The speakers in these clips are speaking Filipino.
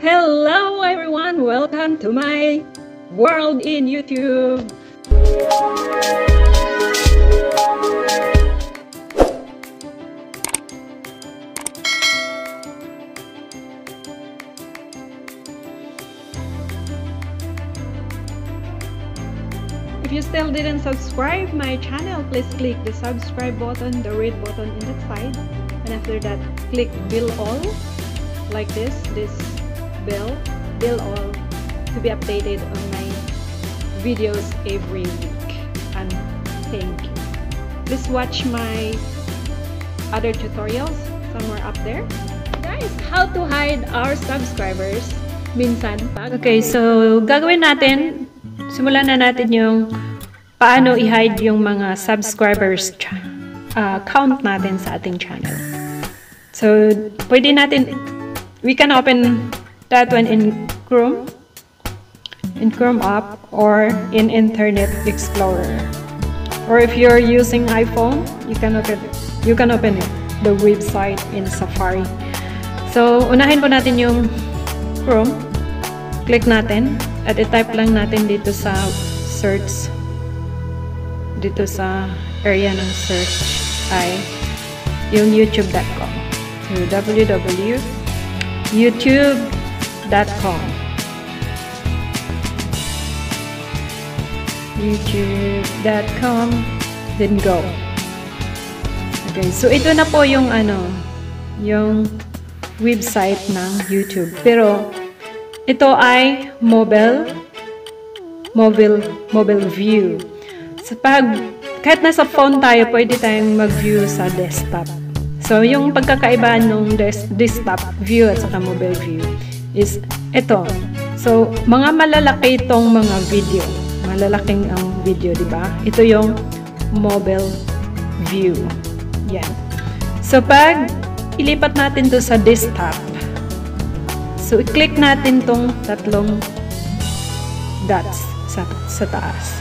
Hello everyone, welcome to my world in YouTube. If you still didn't subscribe my channel, please click the subscribe button, the red button in the side. And after that, click bell all like this, this bell, bell all to be updated on my videos every week. And thank you. Please watch my other tutorials somewhere up there. Guys, how to hide our subscribers minsan Okay, so gagawin natin, simulan na natin yung paano i-hide yung mga subscribers uh, count natin sa ating channel. So, pwede natin, we can open that one in Chrome, in Chrome app, or in Internet Explorer. Or if you're using iPhone, you can open, you can open it, the website in Safari. So, unahin po natin yung Chrome. Click natin at i-type lang natin dito sa search dito sa area ng search ay yung youtube.com so www.youtube.com youtube.com then go. Okay so ito na po yung ano yung website ng YouTube. Pero ito ay mobile mobile mobile view. So, pag, kahit nasa phone tayo, pwede tayong mag-view sa desktop. So, yung pagkakaiba ng des desktop view at saka mobile view is ito. So, mga malalaki itong mga video. Malalaking ang video, di ba? Ito yung mobile view. Yan. So, pag ilipat natin to sa desktop, so, i-click natin tong tatlong dots sa, sa taas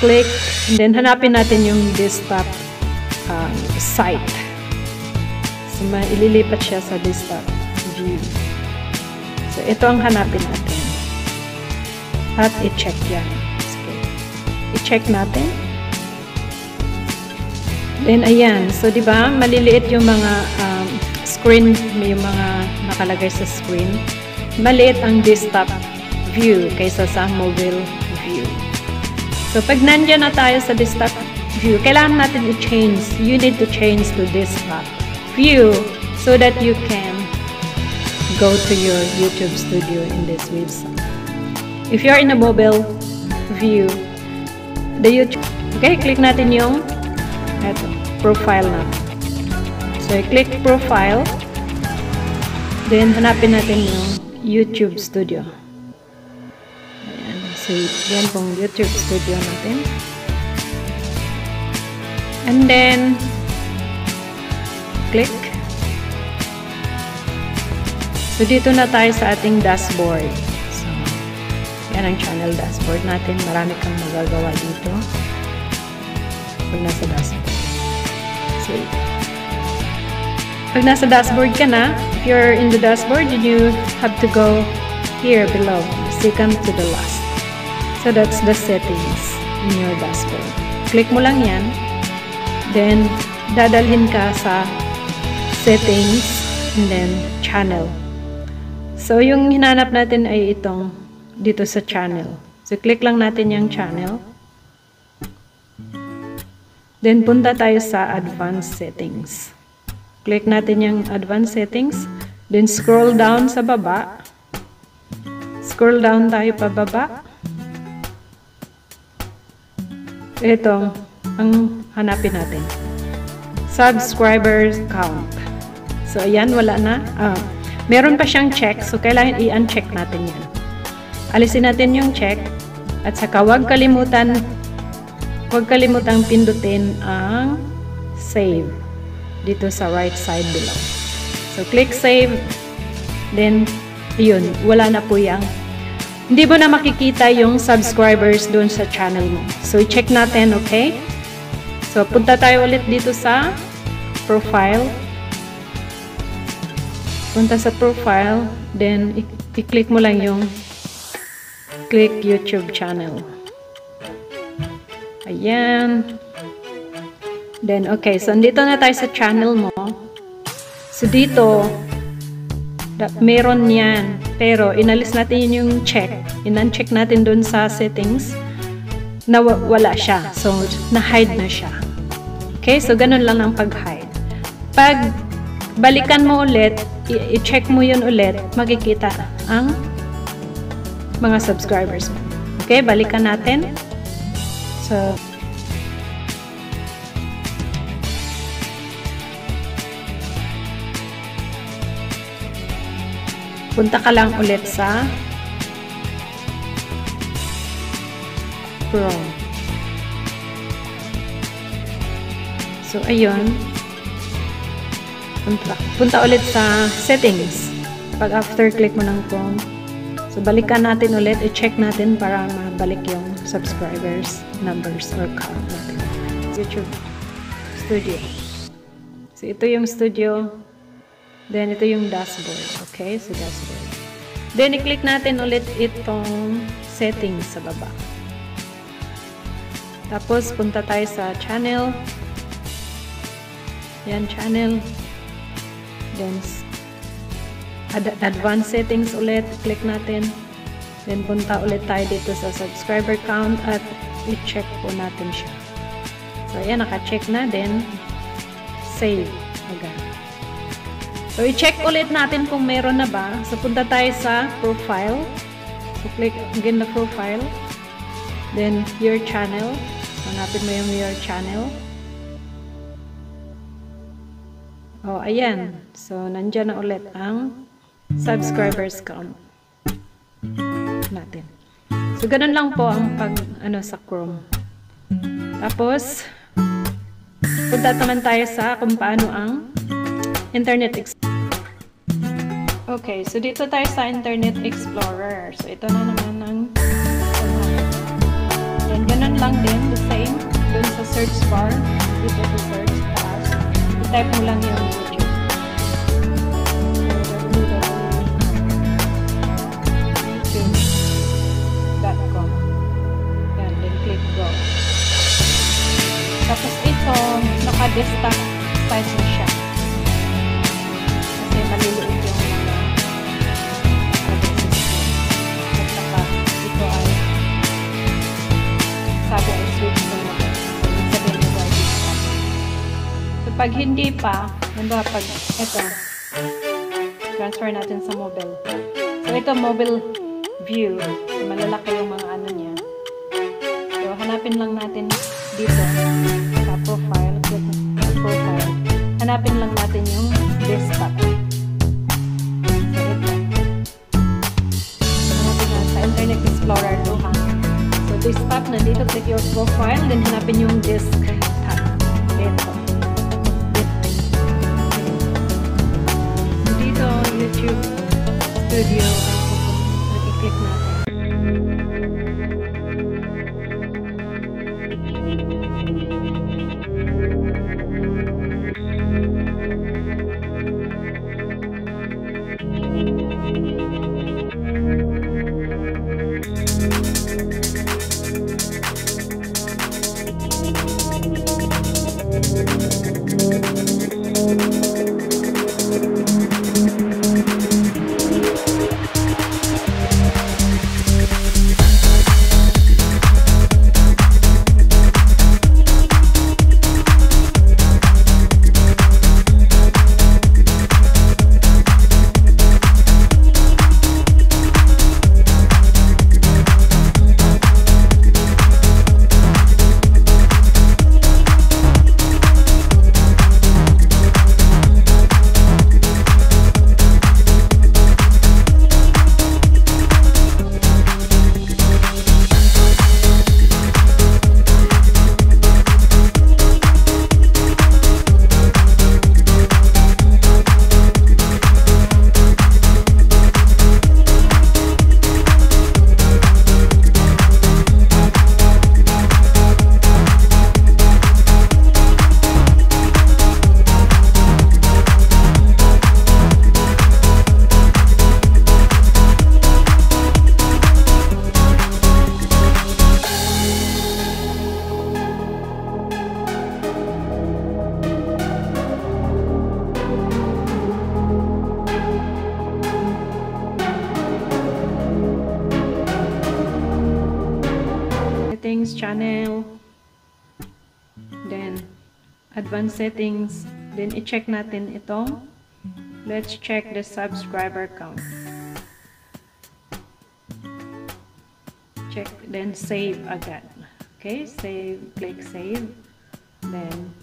click, and then hanapin natin yung desktop um, site. So, ililipat siya sa desktop view. So, ito ang hanapin natin. At i-check yan. So, i-check natin. Then, ayan. So, di ba maliliit yung mga um, screen, may yung mga nakalagay sa screen. Maliit ang desktop view kaysa sa mobile view. So, pag nandyan na tayo sa desktop view, kailangan natin i-change. You need to change to desktop view so that you can go to your YouTube studio in this website. If you're in a mobile view, the YouTube, okay, click natin yung eto, profile na. So, i-click profile, then hanapin natin yung YouTube studio. So, yan pong YouTube studio natin. And then, click. So, dito na tayo sa ating dashboard. So, yan ang channel dashboard natin. Marami kang magagawa dito. Pag nasa dashboard. So, pag nasa dashboard ka na, if you're in the dashboard, you have to go here below. Second to the last. So, that's the settings in your dashboard. Click mo lang yan. Then, dadalhin ka sa settings and then channel. So, yung hinanap natin ay itong dito sa channel. So, click lang natin yung channel. Then, punta tayo sa advanced settings. Click natin yung advanced settings. Then, scroll down sa baba. Scroll down tayo pababa. Ito, ang hanapin natin. Subscribers count. So, ayan, wala na. Ah, meron pa siyang check. So, kailangan i-uncheck natin yan. Alisin natin yung check. At saka, huwag kalimutan, huwag kalimutang pindutin ang save dito sa right side below. So, click save. Then, yun, wala na po yung hindi mo na makikita yung subscribers doon sa channel mo. So, i-check natin, okay? So, punta tayo ulit dito sa profile. Punta sa profile. Then, i-click mo lang yung click YouTube channel. Ayan. Then, okay. So, dito na tayo sa channel mo. So, dito, meron yan. Pero, inalis natin yung check. Inan-check natin dun sa settings na wala siya. So, na-hide na siya. Okay? So, ganun lang ang pag-hide. Pag balikan mo ulit, i-check mo yun ulit, makikita ang mga subscribers mo. Okay, balikan natin. So, punta ka lang ulit sa Chrome. So, ayun. Punta, punta ulit sa settings. Pag after click mo ng Chrome. So, balikan natin ulit. I-check natin para mabalik yung subscribers numbers or count natin. YouTube Studio. So, ito yung studio. Then, ito yung dashboard. Okay? So, dashboard. Then, i-click natin ulit itong settings sa baba. Tapos, punta tayo sa channel. Yan, channel. Then, ad advanced settings ulit. Click natin. Then, punta ulit tayo dito sa subscriber count at i-check po natin siya. So, ayan, naka-check na. Then, save. Agad. So, i-check ulit natin kung meron na ba. So, punta tayo sa profile. So, click again the profile. Then, your channel. Hanapin mo yung your channel. Oh, ayan. So, nandyan na ulit ang subscribers count natin. So, ganun lang po ang pag, ano, sa Chrome. Tapos, punta naman tayo sa kung paano ang Internet Explorer. Okay, so dito tayo sa Internet Explorer. So, ito na naman ang Then, ganun lang din, the same. Doon sa search bar, dito sa search taas, i-type mo lang yung YouTube. YouTube.com Yan, go. Tapos ito, naka-desktop size na siya. Pag hindi pa, ano pag ito, transfer natin sa mobile. So, ito mobile view. Malalaki yung mga ano niya. So, hanapin lang natin dito sa profile. Sa profile. Hanapin lang natin yung desktop. Explorer 2 ha. So, desktop, nandito click your profile, then hanapin yung. Ito. Dito, channel, then advanced settings, then i-check natin itong let's check the subscriber count. Check, then save agad. Okay, save, click save. Then,